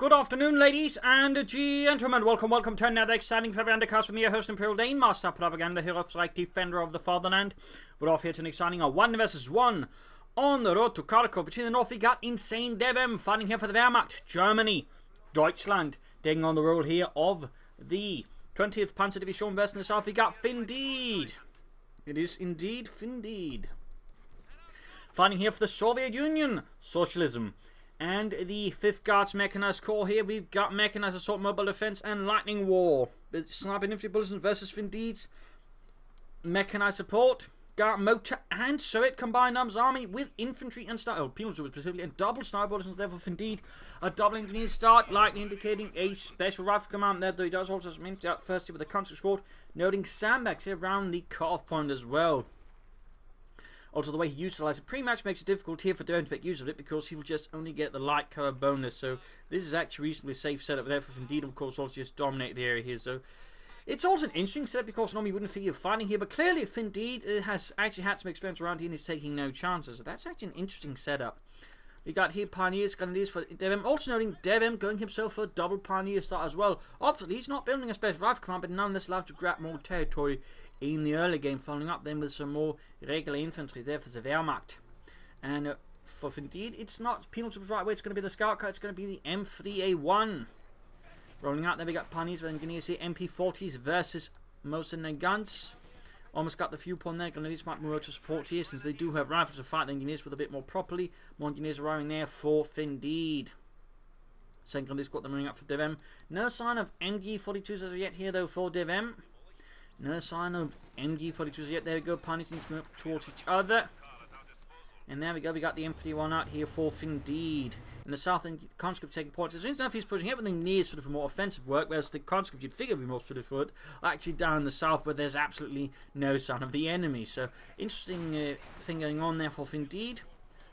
Good afternoon, ladies and gentlemen. Welcome, welcome to another exciting propaganda cast from your host Imperial Dane, Master Propaganda Hero, of Strike Defender of the Fatherland. We're off here to an exciting uh, 1 versus 1 on the road to Kharkov. Between the north, we got Insane DevM fighting here for the Wehrmacht, Germany, Deutschland, taking on the role here of the 20th Panzer Division versus the south, we got Findeed. It is indeed Findeed. Fighting here for the Soviet Union, Socialism. And the 5th Guards Mechanized Corps here, we've got Mechanized Assault Mobile Defense and Lightning War. Sniper Infantry Bulletins versus Findeeds. Mechanized Support, Guard Motor and Soviet Combined Arms Army with Infantry and Sniper, oh, Penal specifically, and double Sniper Bulletins there for Indeed. A double Engineer start, likely indicating a Special Rifle Command there, though he does also mint out first with the Conscript Squad, noting sandbags here around the cut-off point as well. Also, the way he utilizes it pre-match makes it difficult here for DevM to make use of it because he will just only get the light cover bonus. So this is actually reasonably safe setup there for Indeed, of course, also just dominate the area here. So it's also an interesting setup because normally you wouldn't figure fighting here, but clearly if Indeed uh, has actually had some experience around here and is taking no chances. So that's actually an interesting setup. We got here Pioneers, Grenadiers for DevM. Also noting DevM going himself for a double Pioneer start as well. Obviously, he's not building a special rifle command, but nonetheless allowed to grab more territory in the early game, following up then with some more regular infantry there for the Wehrmacht. And uh, for indeed, it's not penal troops right away, it's going to be the scout car, it's going to be the M3A1. Rolling out, there we got but then going to see MP40s versus Mosin guns. Almost got the few upon there. Grenadiers might move to support here since they do have rifles to fight the engineers with a bit more properly. More engineers arriving there for Findeed. Second got them running up for DevM. No sign of MG42s as of yet here though for DevM. No sign of MG42s yet. There we go. To move towards each other. And there we go. We got the M3A1 out here for Findeed. In the south, and conscript taking points. It's interesting if he's pushing everything near sort of for more offensive work, whereas the conscript you'd figure would be more suited for it, actually down the south where there's absolutely no sign of the enemy. So interesting uh, thing going on there for Findeed.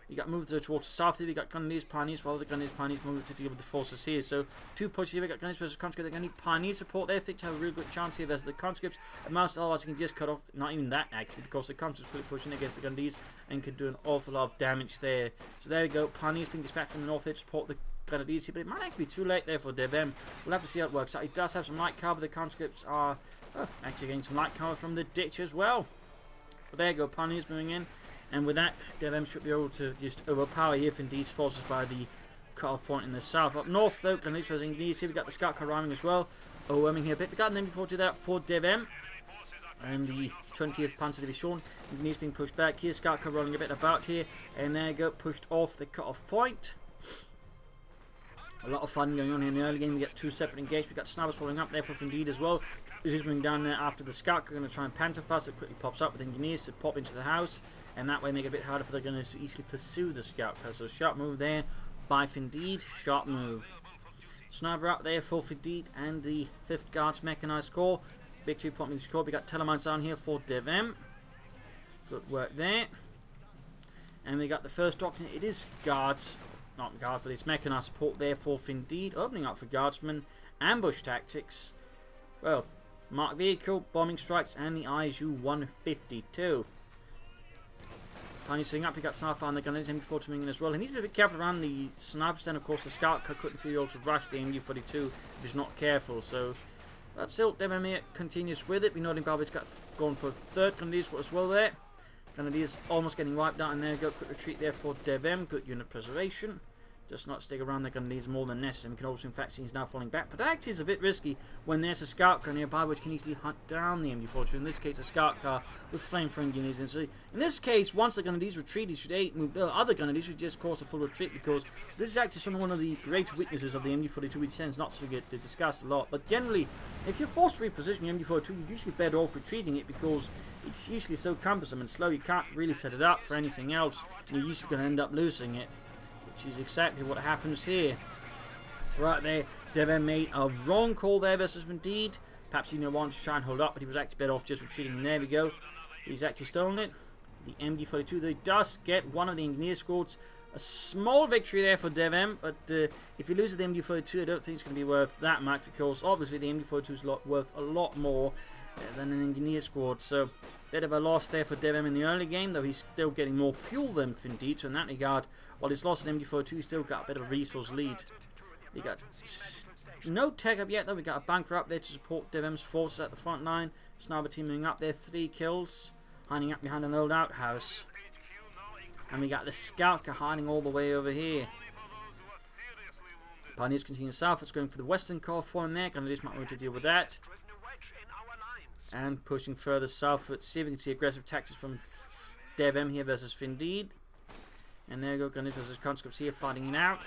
You got moved towards the south here. Got Gunners, Pioneers, while the Gunners, Pioneers moved to deal with the forces here. So two pushes here. We got Gunners versus conscripts. They're going to need Pioneer support there. Think to have a real good chance here versus the conscripts. And most otherwise, you can just cut off. Not even that actually, because the conscripts really pushing against the Gunners and can do an awful lot of damage there. So there we go. Pioneers being dispatched from the north here to support the Grenadiers here, but it might actually be too late there for DevM. We'll have to see how it works out. He does have some light cover. The conscripts are oh, actually getting some light cover from the ditch as well. But there you go. Pioneers moving in. And with that, DevM should be able to just overpower Indeed's forces by the cut-off point in the south. Up north, though, can least Indeed. See, we've got the Scout car rhyming as well. Overwhelming here a bit. We got an M40 there for Devem. And the 20th Panzer Division. Indeed's being pushed back here. Car rolling a bit about here. And there you go, pushed off the cut-off point. A lot of fun going on here in the early game. We get two separate engagements. We got snipers following up there for Indeed as well. He's moving down there after the scout. We're going to try and panther fast. It quickly pops up with engineers to pop into the house. And that way make it a bit harder for the gunners to easily pursue the scout. So sharp move there by Findeed. Sharp move. Sniper up there for Findeed and the 5th Guards Mechanized Corps. Victory point being scored. We got Tellermines down here for Devem. Good work there. And we got the first doctrine. It is Guards not guards, but it's mechanized support there for Findeed, opening up for guardsmen, ambush tactics, well, mark vehicle, bombing strikes, and the ISU 152. Finally setting up, he got Sniper on the gun, MG4 coming in as well. He needs to be a bit careful around the snipers, then of course the scout couldn't feel also rush the MG42 if he's not careful, so... But still, Devamir continues with it. We know Zimbabwe's got gone for third Grenadiers as well there. Grenadiers almost getting wiped out, and there we go. Quick retreat there for DevM. Good unit preservation. Just not stick around the Grenadiers more than necessary. We can also, in fact, see he's now falling back. But that is a bit risky when there's a scout car nearby which can easily hunt down the MG-42. In this case, a scout car with flame-throwing Guineas. And so, in this case, once the Grenadiers retreat, should eight move. the other Grenadiers should just cause a full retreat because this is actually one of the great weaknesses of the MG-42, which tends not to get discussed a lot. But generally, if you're forced to reposition your MG-42, you're usually better off retreating it because it's usually so cumbersome and slow you can't really set it up for anything else and you're usually going to end up losing it which is exactly what happens here. Right there, DevM made a wrong call there versus Indeed. Perhaps he you know, wanted to try and hold up, but he was actually better off just retreating. And there we go. He's actually stolen it. The MG42, they does get one of the engineer squads. A small victory there for DevM, but uh, if he loses the MG42, I don't think it's going to be worth that much because obviously the MG42 is lot, worth a lot more uh, than an engineer squad. So Bit of a loss there for DevM in the early game, though he's still getting more fuel than Findeed, so in that regard, while he's lost an MG42, he's still got a bit of a resource lead. We got no tech up yet though. We got a bunker up there to support DevM's forces at the front line. Sniper team moving up there, three kills, hiding up behind an old outhouse. And we got the scout hiding all the way over here. Pioneers continue south. It's going for the western core for there. Grenadiers might want to deal with that. And pushing further southward. See if we can see aggressive tactics from DevM here versus Findeed. And there you go. Grenadiers versus conscripts here fighting it out.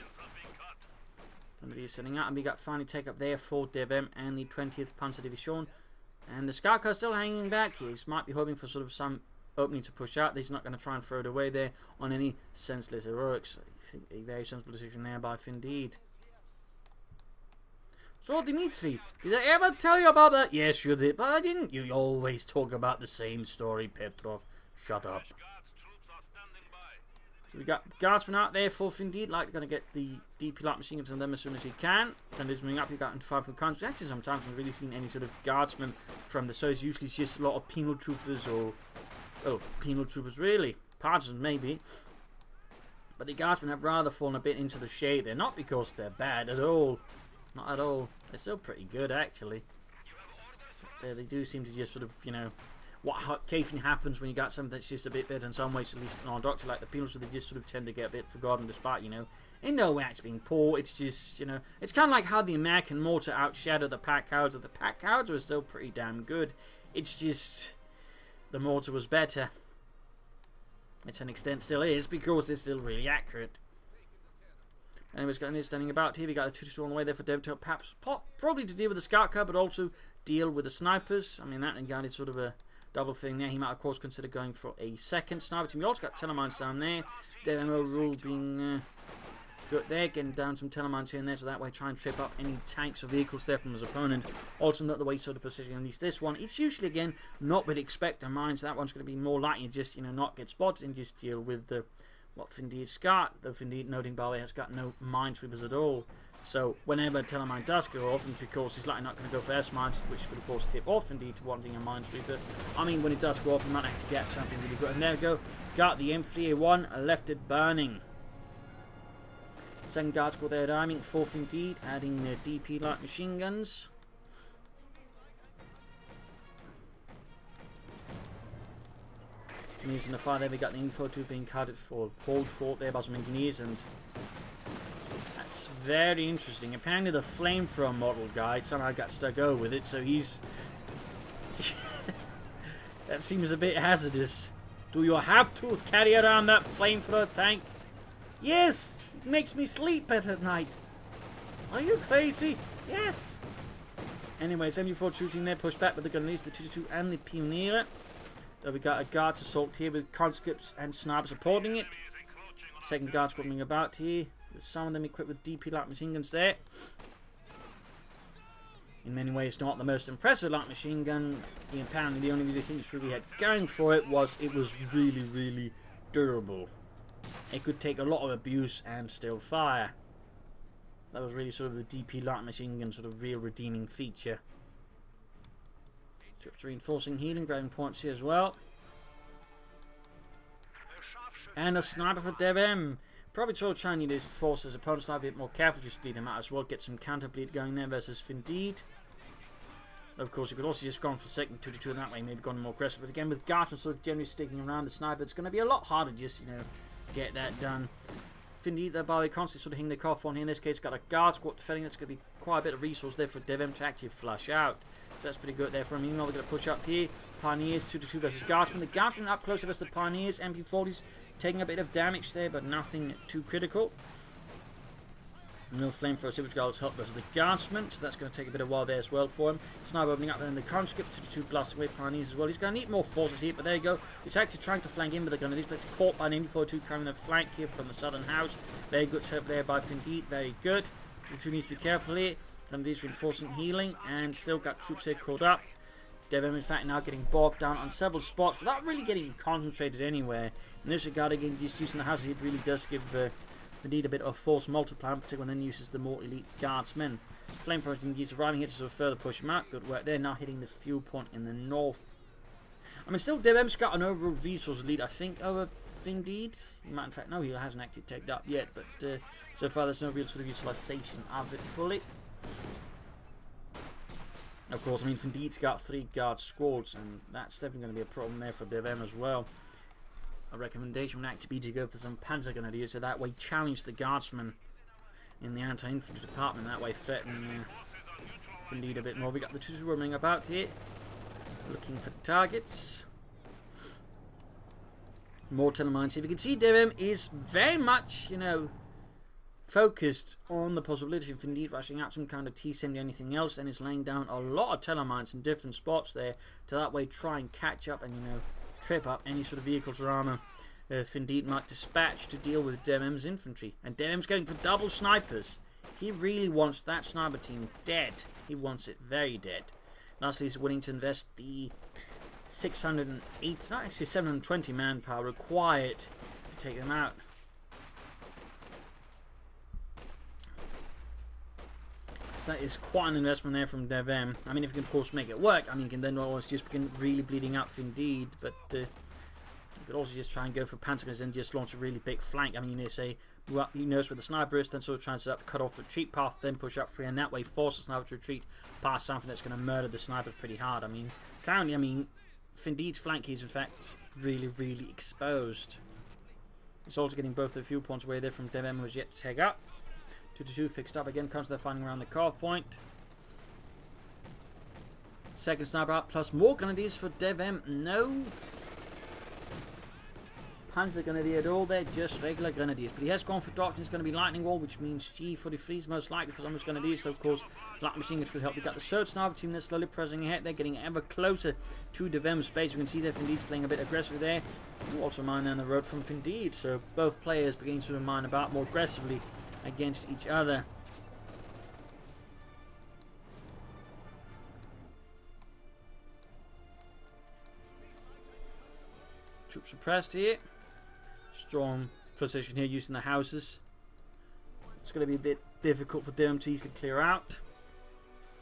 Grenadiers setting out. And we got finally take up there for DevM and the 20th Panzer Division. And the car still hanging back. He might be hoping for sort of some opening to push out. He's not going to try and throw it away there on any senseless heroics. I think a very sensible decision there by Findeed. So, Dimitri, did I ever tell you about that? Yes, you did, but I didn't. You always talk about the same story, Petrov. Shut up. So we got guardsmen out there, fourth indeed, like going to get the DP light machine on them as soon as he can. Then he's moving up, you got in five from country. Actually, sometimes we've really seen any sort of guardsmen from the so it's usually just a lot of penal troopers or oh, penal troopers really. Partisans maybe. But the guardsmen have rather fallen a bit into the shade there, not because they're bad at all. Not at all. They're still pretty good, actually. But they do seem to just sort of, you know, what occasionally happens when you got something that's just a bit better in some ways, at least on Doctor, like the penals, they just sort of tend to get a bit forgotten despite, you know, in no way it's being poor. It's just, you know, it's kind of like how the American mortar outshadowed the pack howitzers. The pack howitzers were still pretty damn good. It's just the mortar was better. To an extent still is because it's still really accurate. Anyways, got any standing about here. We got a 2 2 on the way there for Devtop. Perhaps probably to deal with the scout car, but also deal with the snipers. I mean, that again is sort of a double thing there. He might, of course, consider going for a second sniper team. We also got Tellermines down there. Demo rule being uh, good there, getting down some Tellermines here and there, so that way try and trip up any tanks or vehicles there from his opponent. Also, not the way sort of position, at least this one. It's usually, again, not with expector mines. That one's going to be more likely just, you know, not get spotted and just deal with the what Findeed's got. Though Findeed, noting way, has got no minesweepers at all. So whenever Tellermine does go off, and because he's likely not going to go for S mines, which could of course tip off indeed to wanting a minesweeper. I mean, when it does go off, he might have to get something really good. And there we go, got the M3A1, left it burning. Second guard squad there at arming, fourth indeed, adding the DP light machine guns. Using the fire there, we got the info 2 being carded for hold fort there by some engineers, and that's very interesting. Apparently, the flamethrower model guy somehow got stuck over with it, so he's. that seems a bit hazardous. Do you have to carry around that flamethrower tank? Yes! It makes me sleep better at night. Are you crazy? Yes! Anyway, 74 shooting there, pushed back with the Gunneries, the 2 and the Pioneer. We got a guards assault here with conscripts and snipers supporting it. Second guards coming about here. With some of them equipped with DP light machine guns there. In many ways, not the most impressive light machine gun. Apparently, the only thing it's really had going for it was it was really, really durable. It could take a lot of abuse and still fire. That was really sort of the DP light machine gun sort of real redeeming feature. Troops reinforcing healing, grabbing points here as well. And a sniper for DevM. Probably try to need his forces opponents a bit more careful, just bleed him out as well. Get some counter bleed going there versus Findeed. Of course, you could also just go on for second 2 to 2 that way, maybe gone more aggressive. But again, with Garton sort of generally sticking around the sniper, it's going to be a lot harder just, you know, get that done. Findeed, by the way, constantly sort of hitting the cough on here. In this case, got a guard squad defending. That's going to be quite a bit of resource there for DevM to actually flush out. That's pretty good there from him. Now we're going to push up here. Pioneers 2 to 2 versus Guardsmen. The Guardsmen up closer versus the Pioneers. MP40s taking a bit of damage there, but nothing too critical. No flame for a Super Guards help versus the Guardsmen, so that's going to take a bit of while there as well for him. Sniper opening up then the conscript to the two blasting away Pioneers as well. He's going to need more forces here, but there you go. He's actually trying to flank in with the gun. But caught by an MP42 carrying the flank here from the southern house. Very good setup there by Findeed, very good. The two needs to be careful here. Grenadiers reinforcing healing and still got troops here caught up. DevM in fact now getting bogged down on several spots without really getting concentrated anywhere. In this regard again just using the hazard it really does give the need a bit of force multiplier, particularly when then uses the more elite guardsmen. Flamethrowers indeed arriving here to sort of further push them out. Good work there, now hitting the fuel point in the north. I mean, still, DevM's got an overall resource lead, I think, over Indeed. He might, in fact, no, he hasn't actually taken up yet, but uh, so far there's no real sort of utilization of it fully. Of course, I mean, Indeed's got three guard squads, and that's definitely going to be a problem there for DevM as well. A recommendation would actually be to go for some Panzer Grenadiers, so that way challenge the guardsmen in the anti-infantry department, that way threaten uh, Indeed a bit more. We got the two roaming about here, looking for targets. More tellermines. If you can see, DevM is very much, you know, focused on the possibility of indeed rushing out some kind of T-70 or anything else, and is laying down a lot of tellermines in different spots there to that way try and catch up and, you know, trip up any sort of vehicles or armour uh, Findeed might dispatch to deal with DevM's infantry. And DevM's going for double snipers. He really wants that sniper team dead. He wants it very dead. Lastly, he's willing to invest the 608, not actually 720 manpower required to take them out. So that is quite an investment there from DevM. I mean, if you can, of course, make it work, I mean, you can then always just begin really bleeding out Indeed, but uh, you could also just try and go for Pentagon and just launch a really big flank. I mean, you say, well, he knows where the sniper is, then sort of tries to cut off the retreat path, then push up free, and that way force the sniper to retreat past something that's going to murder the sniper pretty hard. I mean, currently, I mean, Findeed's flank is in fact really, really exposed. He's also getting both the fuel points away there from DevM who was yet to take up. 2 to 2 fixed up again, comes to the finding around the carve point. Second sniper up, plus more grenadiers for DevM. No Panzer Grenadier at all, they're just regular Grenadiers. But he has gone for Doctrine, it's going to be Lightning War, which means G43 is most likely for some of his Grenadiers. So, of course, Light Machine Guns could help. We've got the third Sniper team that's slowly pressing ahead. They're getting ever closer to DevM space. You can see there Findeed's playing a bit aggressively there. Also mine down the road from Findeed. So, both players beginning to mine about more aggressively against each other. Troops suppressed here strong position here using the houses. It's going to be a bit difficult for them to easily clear out.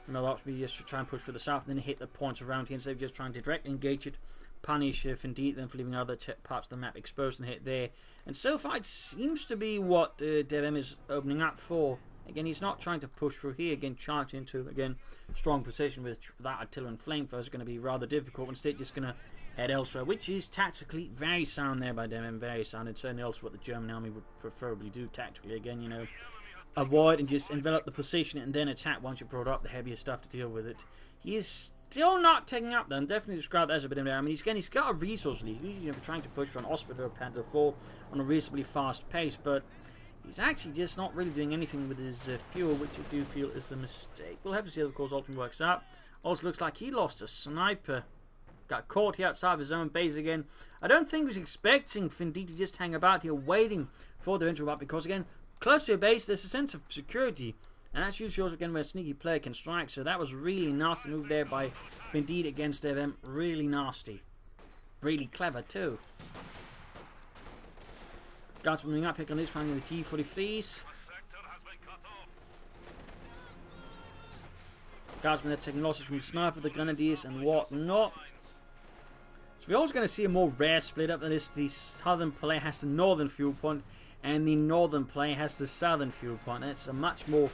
And to be just to try and push for the south and then hit the points around here instead of just trying to directly engage it. Punish if indeed then for leaving other parts of the map exposed and hit there. And so far it seems to be what uh, DevM is opening up for. Again, he's not trying to push through here. Again, charge into, again, strong position with that artillery and flamethrower is going to be rather difficult. Instead, just going to head elsewhere, which is tactically very sound there by and very sound. It's certainly also what the German army would preferably do tactically. Again, you know, avoid and just envelop the position and then attack once you've brought up the heavier stuff to deal with it. He is still not taking up then. Definitely described as a bit of I mean, he's, again, he's got a resource lead. He's you know, trying to push an Osprey or Panther 4 on a reasonably fast pace, but he's actually just not really doing anything with his uh, fuel, which I do feel is a mistake. We'll have to see how, of course, ultimately works out. Also looks like he lost a sniper Got caught here outside of his own base again. I don't think he was expecting Findeed to just hang about here waiting for the interrupt because, again, close to your base, there's a sense of security. And that's usually also again where a sneaky player can strike. So that was really nasty move there by Findeed against them. Really nasty. Really clever too. Guards moving up, pick on this, finding the G43s. Guardsmen are taking losses from the sniper, the grenadiers, and whatnot. So we're also going to see a more rare split up than this. The southern player has the northern fuel point, and the northern player has the southern fuel point. It's a much more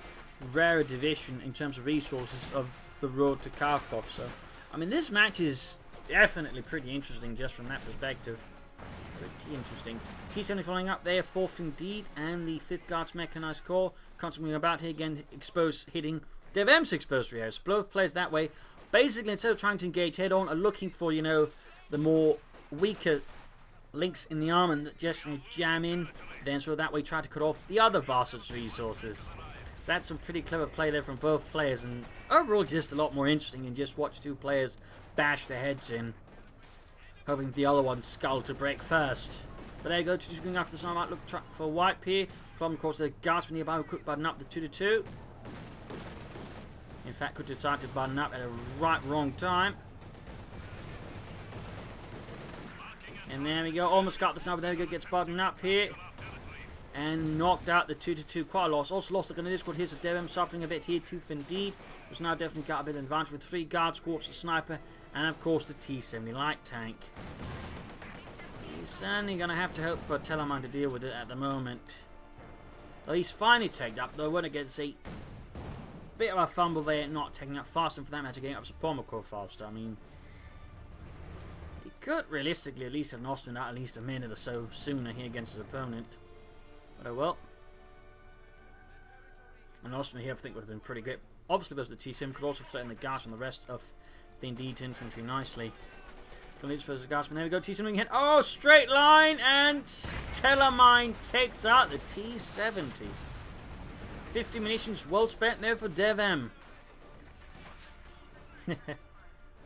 rarer division in terms of resources of the road to Kharkov. So, I mean, this match is definitely pretty interesting just from that perspective. Pretty interesting. T-70 following up there, fourth indeed, and the 5th Guards Mechanized Corps constantly about here again, exposed, hitting DevM's exposed rears. Both players that way. Basically, instead of trying to engage head on, are looking for, you know, the more weaker links in the armor that just jam in, then so that way try to cut off the other bastard's resources. So that's some pretty clever play there from both players, and overall just a lot more interesting than just watch two players bash their heads in, hoping the other one's skull to break first. But there you go, just going after the sun, might look for White here. Of course, the guards nearby who could button up the 2 to 2. In fact, could decide to button up at a right wrong time. And there we go. Almost got the sniper. There we go. Gets buttoned up here. And knocked out the 2 to 2 quite loss. Also lost the Grenadier squad. Here's a Devon suffering a bit here too, indeed. Who's now definitely got a bit of advantage with three guard squads, a sniper, and of course the T-70 light tank. He's certainly going to have to hope for Telemann to deal with it at the moment. Though he's finally tagged up, though when it gets a bit of a fumble there, not taking up fast, and for that matter, getting up Pomako faster. I mean, he could realistically at least have lost him out at least a minute or so sooner here against his opponent. Oh well. And Austin here I think would have been pretty good. Obviously because the T-Sim could also threaten the gas on the rest of the Indeed infantry nicely. Leads for the Gasman. There we go. T-Sim hit. Oh, straight line and Tellermine takes out the T-70. 50 munitions well spent there for DevM.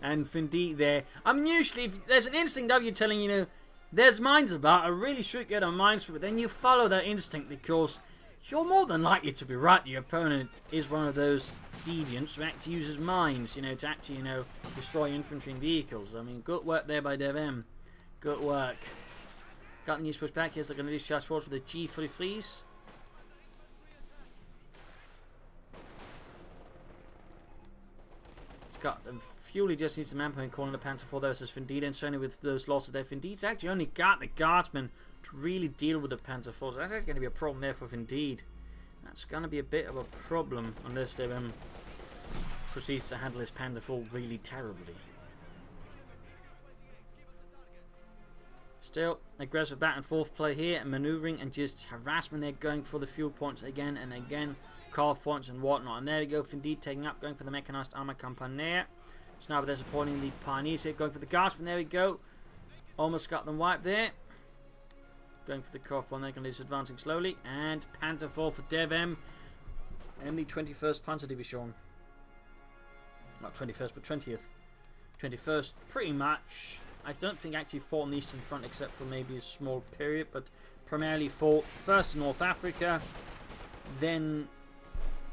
and Findeed there. I'm usually, if there's an instinct of you telling you know, there's mines about, I really should get a mines, but then you follow that instinct because you're more than likely to be right. Your opponent is one of those deviants who actually uses mines, you know, to actually, you know, destroy infantry and vehicles. I mean, good work there by DevM. Good work. Got the news pushed back. Here's the Grenadier charge forward for the G3 freeze. got the Fuel just needs the manpower calling the Panther 4 versus Findita and certainly with those losses there. Findita's actually only got the guardsmen to really deal with the Panther 4. So that's actually going to be a problem there for Indeed. That's going to be a bit of a problem unless they um, proceeds to handle his Panther 4 really terribly. Still, aggressive back and forth play here, and maneuvering and just harassment They're going for the fuel points again and again, carve points and whatnot. And there we go, Indeed taking up, going for the mechanized armor company. Sniper there supporting the Pioneers here, going for the Guardsmen. There we go. Almost got them wiped there. Going for the Koff one, they're going to lose advancing slowly. And Panther 4 for Dev M. And the 21st Panzer Division. Not 21st, but 20th. 21st, pretty much. I don't think actually fought on the Eastern Front except for maybe a small period, but primarily fought first in North Africa, then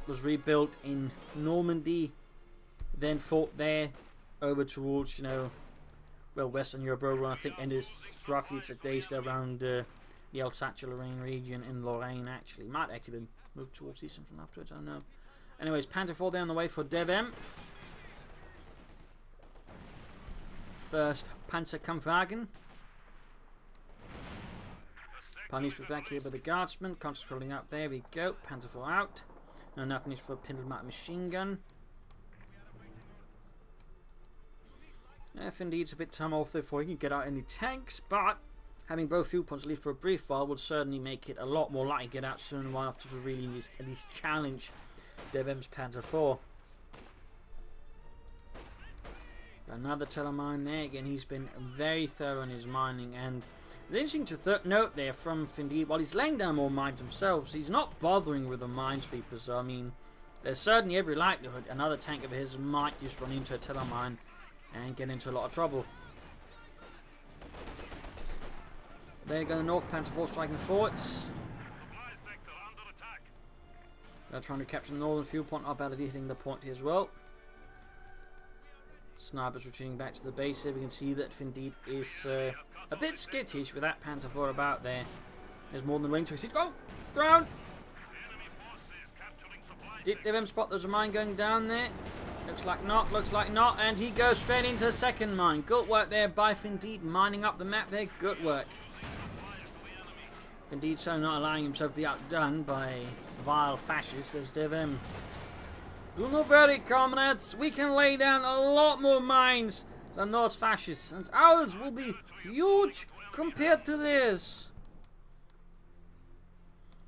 was rebuilt in Normandy, then fought there over towards, you know, well, Western Europe, over, I think ended roughly its days around uh, the Alsace-Lorraine region in Lorraine, actually. Might actually be moved towards Eastern from afterwards, I don't know. Anyways, Panther 4 there on the way for DevM. First, Panzerkampfwagen. Punish was back here by the guardsman. Conscious pulling up. There we go. Panther 4 out. No, nothing is for a Pindelmark machine gun. If indeed it's a bit time off before he can get out any tanks, but having both fuel points leave for a brief while would certainly make it a lot more likely to get out soon while after to really at least challenge DevM's Panther 4. Another tellermine there. Again, he's been very thorough in his mining. And interesting to th note there from Findeed, while he's laying down more mines himself, he's not bothering with the minesweepers. So, I mean, there's certainly every likelihood another tank of his might just run into a tellermine and get into a lot of trouble. There go, the North Panther 4 striking forwards. They're trying to capture the northern fuel point. Arbaladi hitting the point here as well. Snipers retreating back to the base here. We can see that Findeed is uh, a bit skittish with that Panther 4 about there. There's more than range. So he's go! Ground! Did them spot there's a mine going down there? Looks like not, looks like not, and he goes straight into the second mine. Good work there by Findeed, mining up the map there. Good work. Findeed so not allowing himself to be outdone by vile fascists as DevM. Do not worry, comrades. We can lay down a lot more mines than those fascists, and ours will be huge compared to theirs.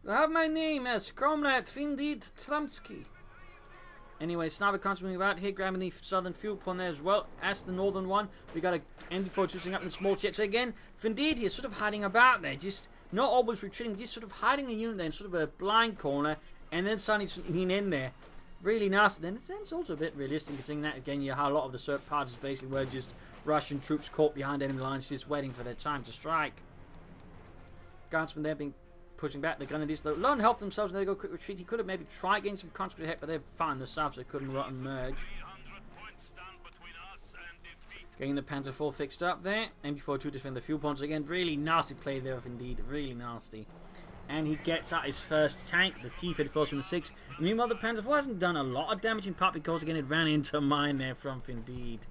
You have my name as Comrade Findeed Trumsky. Anyway, Sniper constantly about here, grabbing the southern fuel point there as well as the northern one. We got a MD4 choosing up in small jets. So again, Findeed here sort of hiding about there, just not always retreating, just sort of hiding a unit there in sort of a blind corner, and then suddenly sneaking in there. Really nasty. Then it's also a bit realistic, considering that again, you how a lot of the CERT parts is basically were just Russian troops caught behind enemy lines, just waiting for their time to strike. Guardsmen there being pushing back. The Grenadiers, though, low on health themselves, and they go quick retreat. He could have maybe tried getting some conscript ahead, but they're fine. The South, they couldn't rot and merge. Getting the Panther 4 fixed up there. MG42 defend the fuel points again. Really nasty play there, indeed. Really nasty. and he gets out his first tank, the T-34 from the 6. Meanwhile, the Panzer IV hasn't done a lot of damage in part because, again, it ran into mine there from Indeed.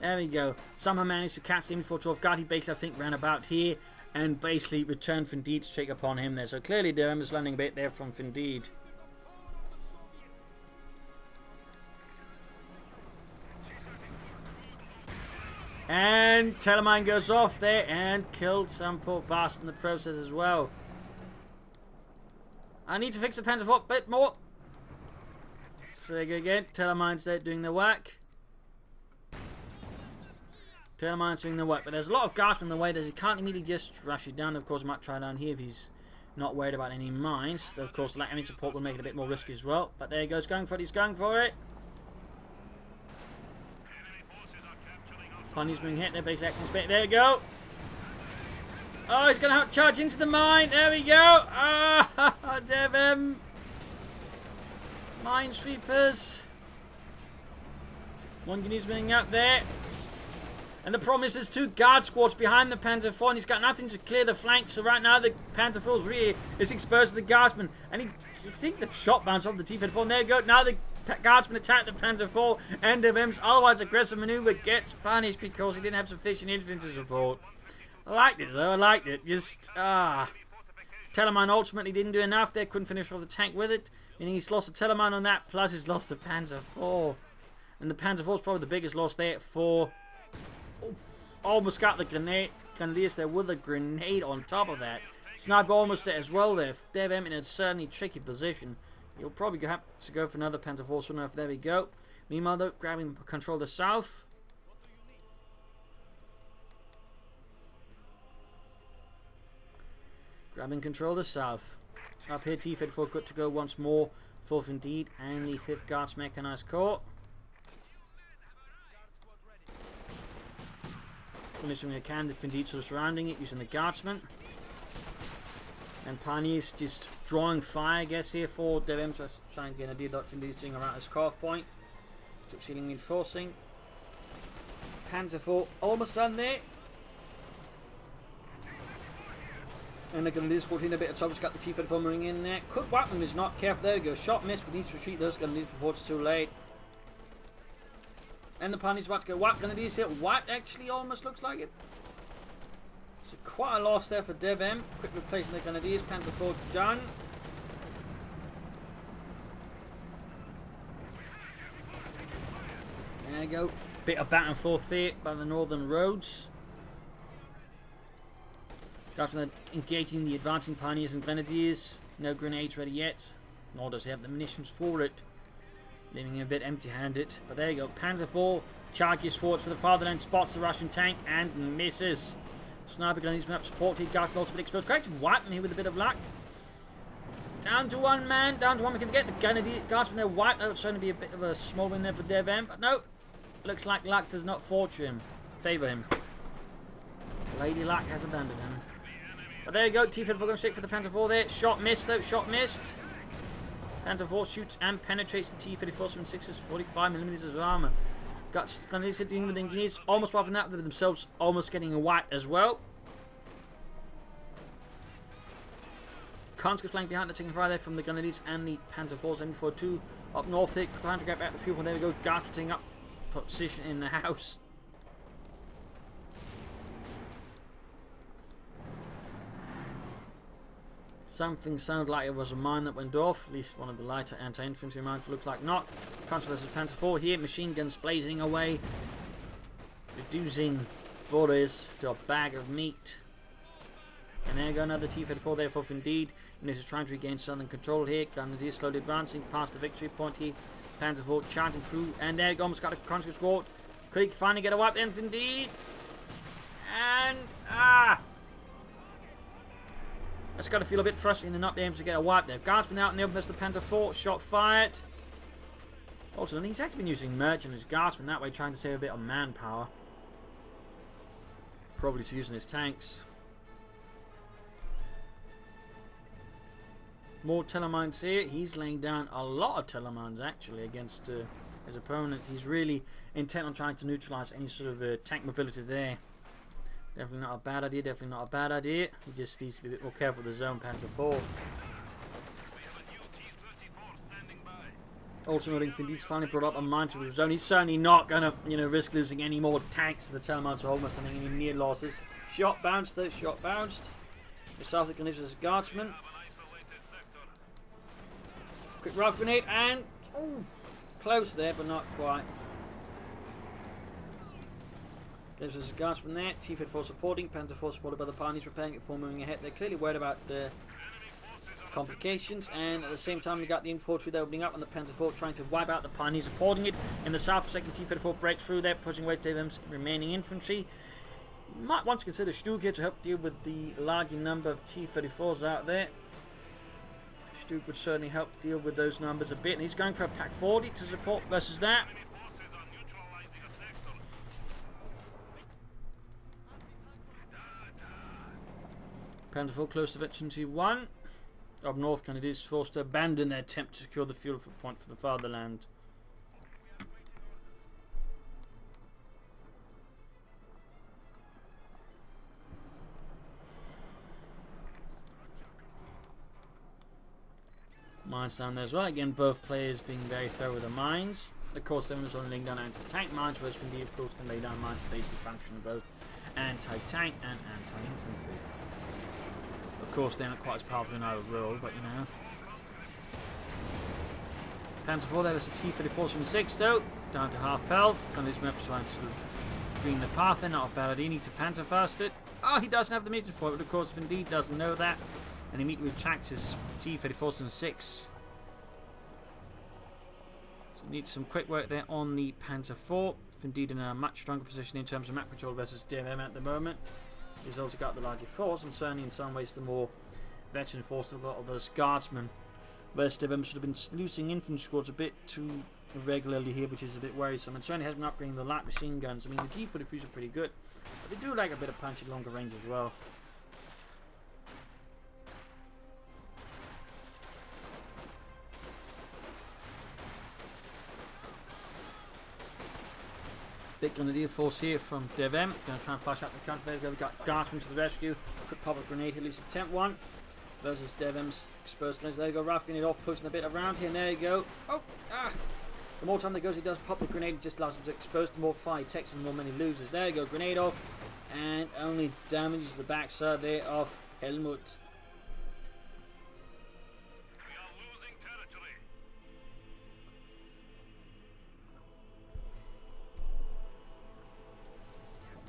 There we go. Somehow managed to catch him before 12 guard. He basically, I think, ran about here and basically returned Findeed straight upon him there. So clearly, Durham is learning a bit there from Findeed. And Tellermine goes off there and killed some poor bastard in the process as well. I need to fix the Panzer a bit more. So there you go again. Tellermine's there doing the work. Tellermine's doing the work. But there's a lot of guards in the way that he can't immediately just rush it down. Of course, he might try down here if he's not worried about any mines. Of course, lack of support will make it a bit more risky as well. But there he goes, going for it. He's going for it. Pony's being hit. Their base acting spec. There we go. Oh, he's going to charge into the mine. There we go. Ah, oh. Minesweepers. One Guinea's being up there. And the problem is there's two guard squads behind the Panzer IV and he's got nothing to clear the flanks. So right now the Panzer IV's rear is exposed to the guardsmen. And he, you think the shot bounced off the T-34. And there you go. Now the guardsman attack the Panzer IV and of M's otherwise aggressive maneuver gets punished because he didn't have sufficient infantry support. I liked it though, I liked it. Just, ah. Tellermine ultimately didn't do enough there, couldn't finish off the tank with it. Meaning he's lost the Tellermine on that, plus he's lost the Panzer IV. And the Panzer IV is probably the biggest loss there for... Oh, almost got the grenade, grenadiers there with a grenade on top of that. Sniper almost there as well there. Dev M in a certainly tricky position. You'll probably have to go for another soon enough. There we go. Meanwhile, though, grabbing control of the south. Grabbing control of the south. Up here, T-34 good to go once more. Fourth indeed, and the 5th Guards Mechanized Corps. Finishing a can, the indeed sort of surrounding it, using the Guardsmen. And Pioneer's just drawing fire, I guess, here for DevM. So trying to get an idea that Findeed's doing around his carve point. Succeeding reinforcing. Panzer IV almost done there. And they're going to lose 14 a bit of trouble. Got the T-34 moving in there. Whack them is not careful. There we go. Shot missed, but needs to retreat. Those going to lose before it's too late. And the Pioneer's about to go whack. Going to lose here. Whack actually almost looks like it. So quite a loss there for Dev M. Quick replacing the Grenadiers. Panther 4 done. There you go. Bit of back and forth there by the northern roads. After engaging the advancing pioneers and grenadiers. No grenades ready yet. Nor does he have the munitions for it. Leaving him a bit empty-handed. But there you go. Panzer 4 charges forwards for the fatherland. Spots the Russian tank and misses. Sniper gun, he's map support. He got multiple exposed. Correct, wipe me with a bit of luck. Down to one man, down to one. We can get the Grenadier guardsman there wiped. That was going to be a bit of a small win there for Dev M, but no. Looks like luck does not fortune him, favour him. Lady Luck has abandoned him. But there you go, T-54 going for the Panther 4 there. Shot missed though, shot missed. Panther 4 shoots and penetrates the T-34 from 6's 45mm of armour. Got hitting with the engineers, almost wiping that with themselves, almost getting a white as well. Khan's flying behind the taking fire there from the Grenadiers and the Panzer IVs, M42 up north here, trying to get back the fuel, there we go, Gartling up position in the house. Something sounded like it was a mine that went off, at least one of the lighter anti-infantry mines. Looks like not. Contra versus Panther 4 here, machine guns blazing away, reducing borders to a bag of meat. And there go, another T-34 there for Indeed. And this is trying to regain southern control here. Grenadier slowly advancing past the victory point here. Panzer IV charging through. And there go, almost got a conscript squad. Could he finally get a wipe Indeed? And, ah! That's got to feel a bit frustrating to not be able to get a wipe there. Guardsman out in the open as the Panzer IV. Shot fired. Also, he's actually been using Merchant as guardsman that way, trying to save a bit of manpower. Probably to using his tanks. More tellermines here. He's laying down a lot of tellermines actually against uh, his opponent. He's really intent on trying to neutralise any sort of uh, tank mobility there. Definitely not a bad idea, definitely not a bad idea. He just needs to be a bit more careful with the zone Panzer 4. Ultimately, Findeed's finally brought up a mindset with zone. He's certainly not going to, you know, risk losing any more tanks to the Telemann, so almost any near losses. Shot bounced though, shot bounced. The African as a guardsman. Quick rifle grenade and oh, close there, but not quite. There's a guardsman there. T-54 supporting. Panzer 4 supported by the Pioneers preparing it for moving ahead. They're clearly worried about the complications and at the same time we got the infantry there opening up and the Panzer 4 trying to wipe out the Pioneers supporting it. In the south, second T-54 breaks through there, pushing away David's remaining infantry. You might want to consider Stug here to help deal with the larger number of T-34s out there. Stug would certainly help deal with those numbers a bit. And he's going for a Pak 40 to support versus that. 4 close to Veterancy 1. Up north, Canadians forced to abandon their attempt to secure the fuel point for the fatherland. Mines down there as well. Again, both players being very thorough with the mines. Of course, them was only laying down anti-tank mines, whereas Findeed, of course, can lay down mines basically function both anti-tank and anti-infantry. Of course, they're not quite as powerful in our world, but you know. Panzer 4 there was a T-34 from 6 though, down to half health, and this map's trying to sort of screen the path, they're not a bad to Panzer first it. Oh, he doesn't have the means for it, but of course, if Indeed doesn't know that, and he immediately retracts his T-34 and 6. So needs some quick work there on the Panzer 4. Indeed in a much stronger position in terms of map control versus DMM at the moment. He's also got the larger force and certainly in some ways the more veteran force of a lot of those guardsmen. Whereas DMM should have been losing infantry squads a bit too regularly here, which is a bit worrisome. And certainly has been upgrading the light machine guns. I mean, the G43s are pretty good, but they do like a bit of punch at longer range as well. Big Grenadier force here from DevM. Going to try and flash out the counter. There We've got Garsman to the rescue. Quick pop up grenade, at least attempt one. Versus DevM's exposed grenades. There you go, Ralph getting it off, pushing a bit around here. And there you go. Oh, ah. The more time that goes, he does pop the grenade. Just allows him to expose the more fire takes and the more many losers. There you go, grenade off. And only damages the backside there of Helmut.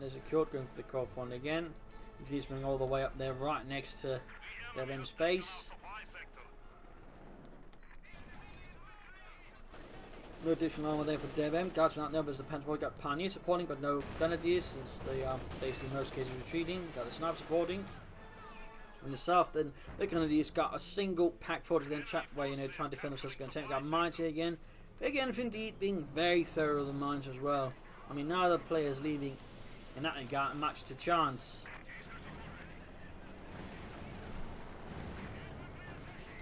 There's a Kurt going for the crop one again. He's moving all the way up there, right next to Devon space. No additional armor there for DevM. Guardsmen out there, but the Pentaboy got Pioneer supporting, but no Grenadiers since they are basically in most cases retreating. Got the Sniper supporting. In the south, then the Grenadiers got a single Pak 40 then trap where you know trying to defend themselves against Got mines here again. Again, Indeed being very thorough with the mines as well. I mean, neither player is leaving in that regard much to chance.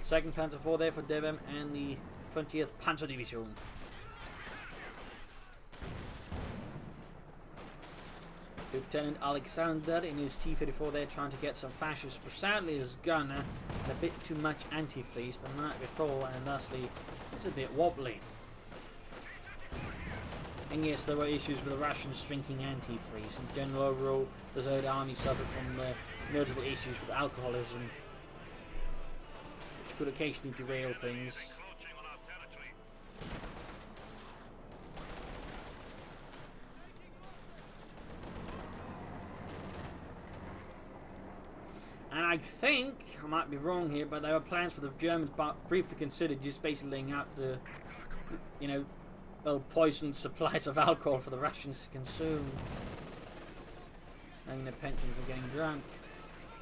Second Panzer 4 there for DevM and the 20th Panzer Division. Lieutenant Alexander in his T-34 there trying to get some fascists, but sadly his gunner had a bit too much antifreeze the night before and thusly it's a bit wobbly. And yes, there were issues with the Russians drinking antifreeze. In general, overall, the Third Army suffered from uh, notable issues with alcoholism, which could occasionally derail things. And I think, I might be wrong here, but there were plans for the Germans but briefly considered just basically laying out the, you know, well, poisoned supplies of alcohol for the Russians to consume. And their pension for getting drunk.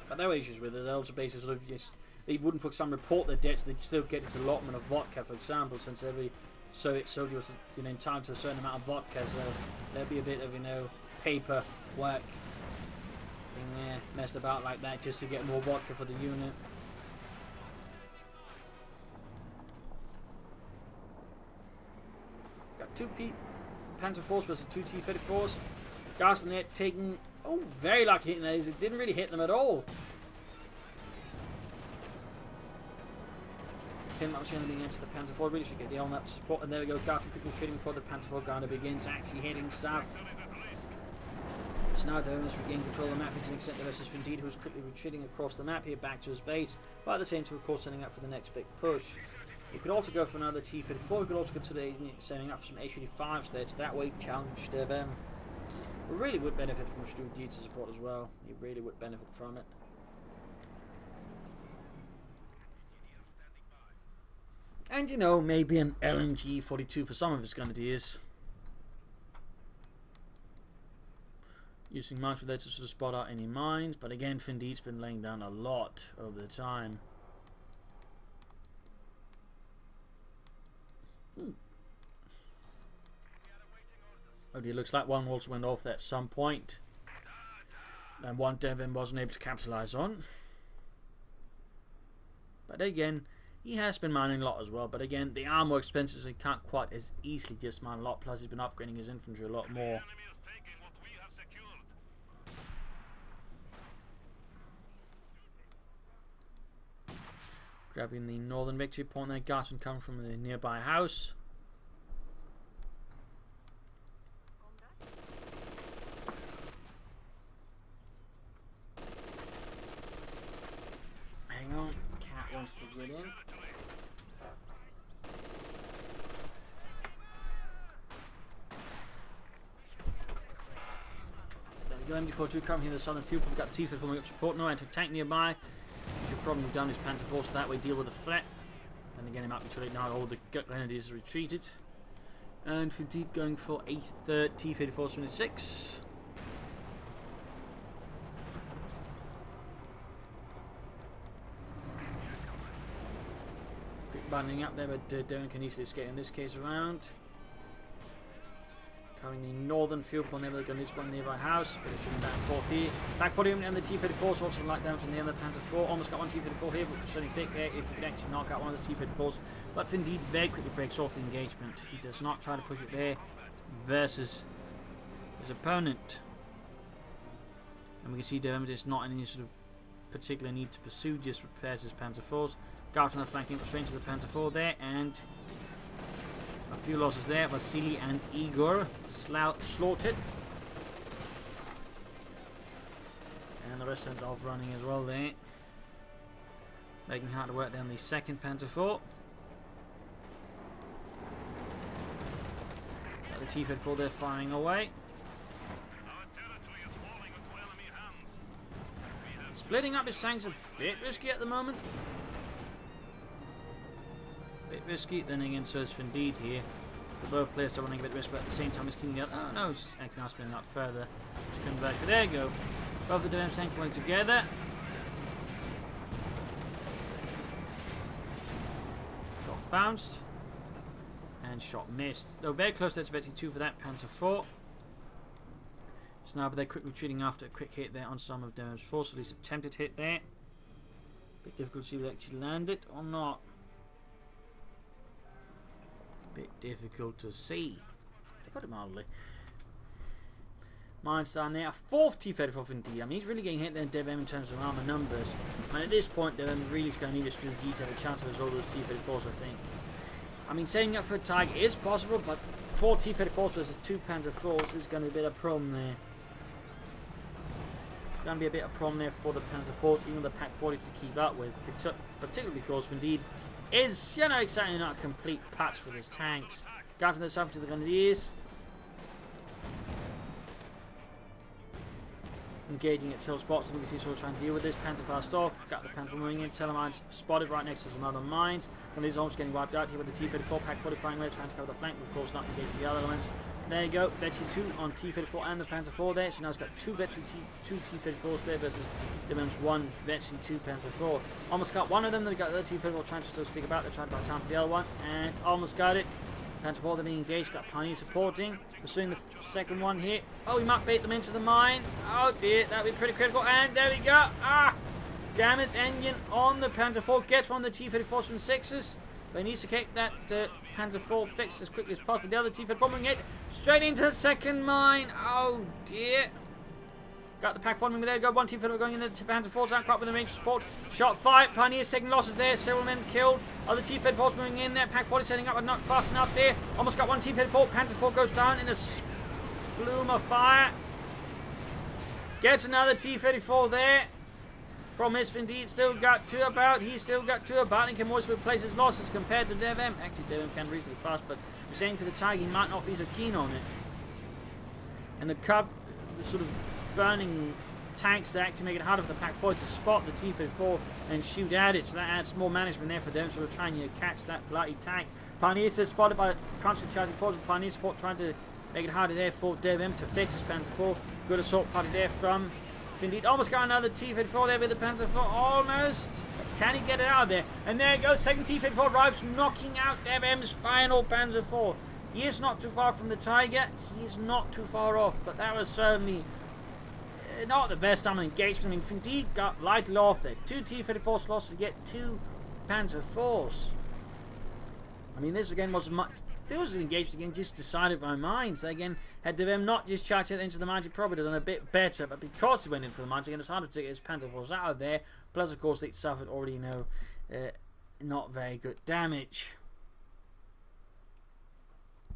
But there were issues with it. They also basically of just they wouldn't, for example, report their debts. They'd still get this allotment of vodka, for example, since every Soviet soldier was you know entitled to a certain amount of vodka. So there'd be a bit of you know paper work being there, messed about like that just to get more vodka for the unit. Two P Panzer 4s versus two T-34s. Gasping there, taking... Oh, very lucky hitting those. It didn't really hit them at all. Pin that machine leading into the Panther 4. Really should get the on-up support. And there we go. Gasping quickly retreating before the Panther 4 Garner begins actually hitting stuff. It's Snardo has regained control of the map to an extent versus Findeed, who's quickly retreating across the map here back to his base, but at the same time, of course, setting up for the next big push. He could also go for another T-34, he could also consider setting up some H-35s there to that way challenge them. Really would benefit from a Stu to support as well, he really would benefit from it. And you know, maybe an LMG 42 for some of his grenadiers. using mouse related to sort of spot out any mines, but again Findeed's been laying down a lot over the time. Dear, looks like one also went off at some point. And one DevM wasn't able to capitalize on. But again, he has been mining a lot as well. But again, the armor expenses he can't quite as easily just mine a lot. Plus, he's been upgrading his infantry a lot more. Grabbing the northern victory point there. Garston coming from the nearby house. Two coming in the southern field, we've got Tifa forming up to Port Noy and a tank nearby. You should probably move down his Panzer Force that way, deal with the threat. And again, he might be too late now, all the Grenadiers retreated. And Findeed going for a third T-34 76. Quick banding up there, but uh, Darren can easily skate in this case around. Carrying the northern field point never gun this one nearby house, but it shouldn't back fourth here. Back him and the T-34s also light down from the other Panzer 4. Almost got one T-34 here, but certainly big there if he could actually knock out one of the T-34s. But Findeed very quickly breaks off the engagement. He does not try to push it there versus his opponent. And we can see Dermot is not in any sort of particular need to pursue, just repairs his Panzer 4s. Guards on the flanking straight to the Panzer 4 there, and a few losses there. Vasily and Igor slaughtered. And the rest of off running as well there. Making hard work down the second Panzer 4. Got the T-Fed 4 there firing away. Splitting up his tanks a bit risky at the moment risky. Then again, so is Findeed here. The both players are running a bit risky, but at the same time, he's kicking out. Oh no, he's actually not spinning out further. He's coming back. There you go. Both the defense tank going together. Shot bounced. And shot missed. Though very close, that's Vetsy 2 for that. Panzer 4. So now, but they're quick retreating after a quick hit there on some of DevM's force, at least attempted hit there. Bit difficult to see if they actually landed or not. Bit difficult to see, to put it mildly. Down there. A fourth T-34 from D. I mean, he's really getting hit there in DevM in terms of armor numbers. And at this point, DevM really is going to need a Struggy to have a chance of all those T-34s, I think. I mean, setting up for a tag is possible, but four T-34s versus two Panzer 4s is going to be a bit of a problem there. It's going to be a bit of a problem there for the Panzer 4s, even the Pak 40 to keep up with. Particularly because, indeed, is, you know, exactly not a complete patch for his tanks. Guarding this up to the Grenadiers. Engaging at several spots, see sort of trying to deal with this. Panther fast off, got the Panther moving in, Tellermines spotted right next to some other mines. Grenadiers almost getting wiped out here with the T-34 pack 45 left, trying to cover the flank, of course not engaging the other elements. There you go, Veteran 2 on T-34 and the Panzer 4 there, so now it's got two Veteran T 2 T-34s there versus DevM's one Veteran 2 Panzer 4. Almost got one of them, then got the other T-34 trying to still stick about, they're trying to buy time for the other one, and almost got it. Panzer 4 then engaged, got Pioneer supporting, pursuing the second one here. Oh, he might bait them into the mine. Oh dear, that would be pretty critical, and there we go. Ah! Damage engine on the Panzer 4, gets one of the T-34s from 6s. But he needs to get that uh, Panzer IV fixed as quickly as possible. The other T-54 moving it straight into the second mine. Oh dear. Got the pack following there. Got one team going in the Panzer IVs out quite with the range support. Shot five. Pioneers taking losses there. Several men killed. Other T Force moving in there. Pak 40 setting up, but not fast enough there. Almost got one T 4. Panzer IV goes down in a bloom of fire. Gets another T-34 there. From his indeed still got two about. He's still got two about and can always replace his losses compared to DevM. Actually, DevM can reasonably fast, but saying for the Tiger, he might not be so keen on it. And the Cub, the sort of burning tanks to actually make it harder for the Pack 4 to spot the T-34 and shoot at it. So that adds more management there for them, sort of trying to catch that bloody tank. Pioneer says spotted by constant charging forces. Pioneer support trying to make it harder there for DevM to fix his Panzer 4. Good assault party there from Findeed, almost got another T-54 there with the Panzer IV. Almost. Can he get it out of there? And there it goes. Second T-54 arrives, knocking out DevM's final Panzer IV. He is not too far from the Tiger. He is not too far off. But that was certainly uh, not the best time of engagement. I mean, got lightly off there. Two T-54s lost to get two Panzer IVs. I mean, this again was much an engagement again just decided by minds. Again, had them not just charged into the magic probably done a bit better. But because he went in for the magic and it's harder to get his Force out of there. Plus, of course, they'd suffered already you know uh, not very good damage.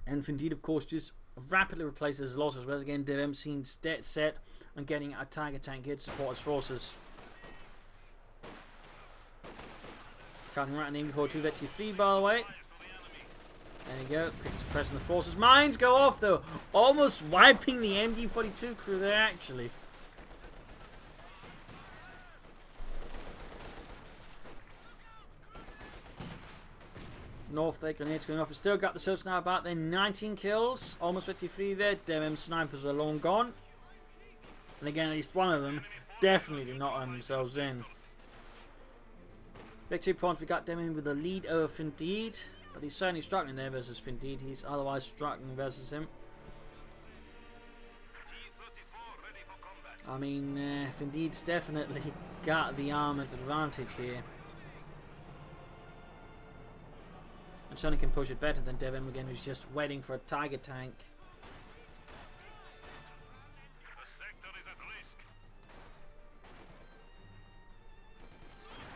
And Findeed, of course, just rapidly replaces his losses. Whereas again, DevM seems dead set on getting a Tiger tank here to support his forces. Charging right in the before 2 Vetchi 3 by the way. There you go. Quick suppressing the forces. Mines go off though. Almost wiping the MG42 crew there actually. North there, grenades going off. It's still got the search now about there. 19 kills, almost 53 there. DevM snipers are long gone. And again, at least one of them definitely did not earn themselves in. Victory points, we got DevM with the lead over Findeed. But he's certainly struggling there versus Findeed. He's otherwise struggling versus him. I mean, uh, Findeed's definitely got the armoured advantage here. And certainly can push it better than DevM again, who's just waiting for a Tiger tank.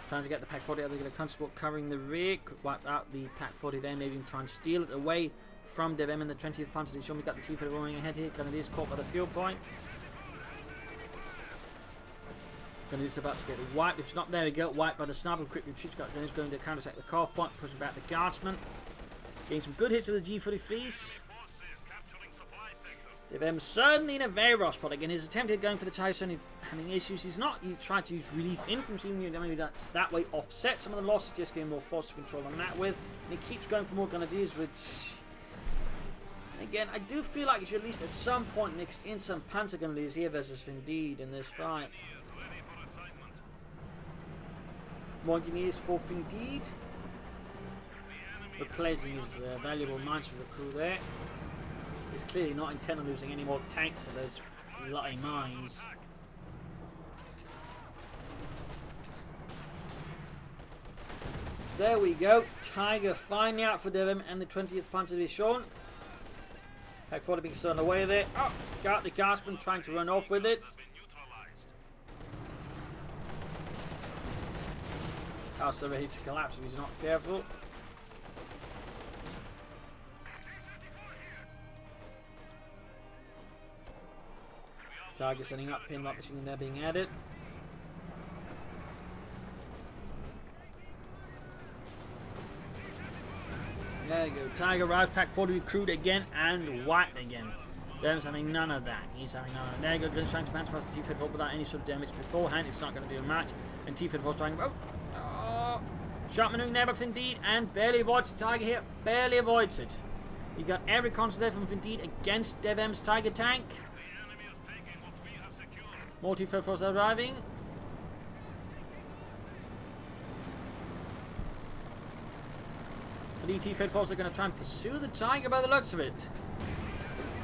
Trying to get the Pak 40 out of the Constable covering the rear. Wipe out the Pak 40 there. Maybe even try and steal it away from DevM in the 20th Panzer Division. We've got the T-40 rolling ahead here. Grenadiers caught by the fuel point. Grenadiers about to get wiped. If it's not there, we go. Wiped by the sniper. Quick retreat. Got Grenadiers going to counter-attack the Calf point. Pushing back the Guardsman. Getting some good hits to the G43s. DevM certainly in a very rough spot again. His attempt at going for the tie certainly having issues. He's not he tried to use relief in from seeing maybe that's that way offset some of the losses, just getting more force control on that with. And he keeps going for more grenadiers, which again I do feel like he should at least at some point mix in some panzer grenadiers here versus Findeed in this fight. More engineers for Findeed. Replacing his uh, valuable mines for the crew there. He's clearly not intent on losing any more tanks of those bloody mines. There we go. Tiger finally out for DevM and the 20th Panzer is. Pak 40 being stolen away there. Oh, got the Guardsman trying to run off with it. House ready to collapse if he's not careful. Target setting up, pin lock machine there being added. There you go. Tiger arrives, Pak 40 recruit again, and white again. Dev's having none of that. He's having none of that. There you go. Good trying to past the T-54 without any sort of damage beforehand. It's not going to do a match. And T-54's trying. Oh! oh. Sharp maneuvering there by and barely avoids Tiger here. Barely avoids it. You got every concert there from Findeed against DevM's Tiger tank. Multi-Furforce arriving. Three T-Fed forces are going to try and pursue the Tiger by the looks of it.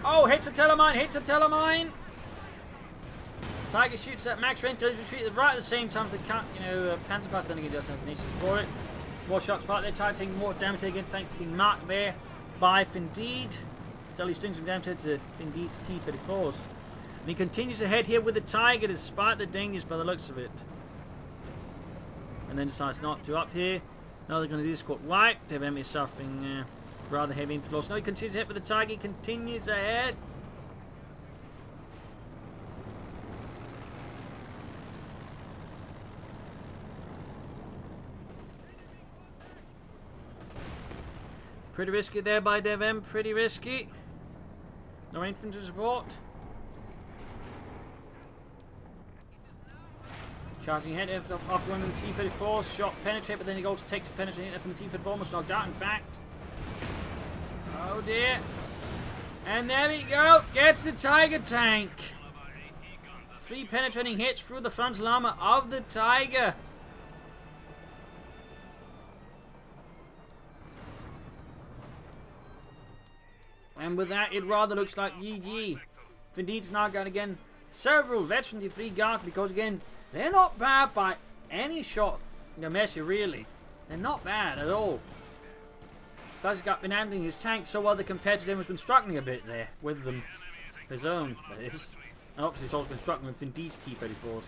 Oh, hits a tellermine, hits a tellermine. Tiger shoots at max range, goes retreat right at the same time. As the cat, you know, uh, Panzerfaust then again doesn't have for it. More shots fight. They're trying to take more damage again thanks to being marked there by Findeed. He's doing some damage to Findeed's T-34s. And he continues ahead here with the Tiger despite the dangers by the looks of it. And then decides not to up here. Now they're going to do this called White. DevM is suffering uh, rather heavy inflows. Now he continues ahead with the Tiger. He continues ahead. Pretty risky there by DevM. Pretty risky. No infantry support. Charging ahead after one of the T-34s. Shot penetrate, but then he goes to take the penetrate from the T-34. Almost knocked out, in fact. Oh dear. And there we go. Gets the Tiger tank. Three penetrating hits through the front armor of the Tiger. And with that, it rather looks like GG. Findeed's now got again several veterans veteran free guards because again, they're not bad by any shot you measure really. They're not bad at all. Plus he's got been handling his tank so well the compared to them has been struggling a bit there with them. His own, that is. And obviously he's also been struggling with Findeed's T-34s.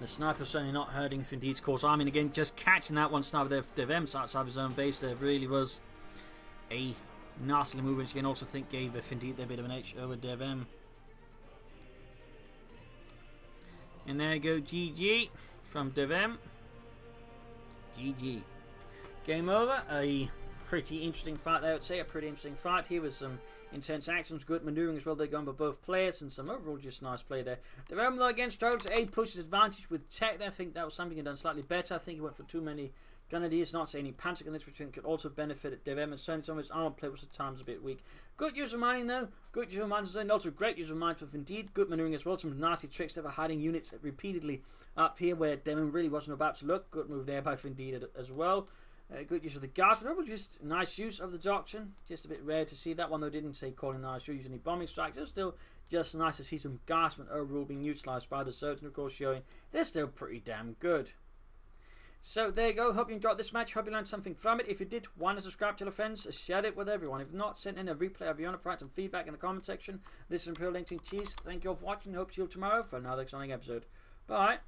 The sniper's certainly not hurting Findeed's course. I mean, again, just catching that one sniper there for DevM outside his own base there really was a nasty move, which you can also think gave Findeed a bit of an edge over DevM. And there you go, GG from DevM. GG. Game over. A pretty interesting fight I would say. A pretty interesting fight here with some intense actions, good maneuvering as well. They're going by both players and some overall just nice play there. The though against Strokes, A pushes advantage with tech. I think that was something he done slightly better. I think he went for too many Grenadiers, not saying any panic in this, which could also benefit Dev and certainly some of his armor play was at times a bit weak. Good use of mining though, good use of mining and also great use of mines with indeed good maneuvering as well. Some nasty tricks there for hiding units repeatedly up here where DevM really wasn't about to look. Good move there by Findeed as well. Uh, good use of the guards, but overall just nice use of the doctrine. Just a bit rare to see that one though. Didn't say calling the nice use any bombing strikes. It was still just nice to see some guardsmen overall being utilised by the Surgeon, of course, showing they're still pretty damn good. So there you go. Hope you enjoyed this match. Hope you learned something from it. If you did, why not subscribe to your friends? Share it with everyone. If not, send in a replay of your own some feedback in the comment section. This is Imperial Lynching Cheese. Thank you all for watching. Hope to see you tomorrow for another exciting episode. Bye.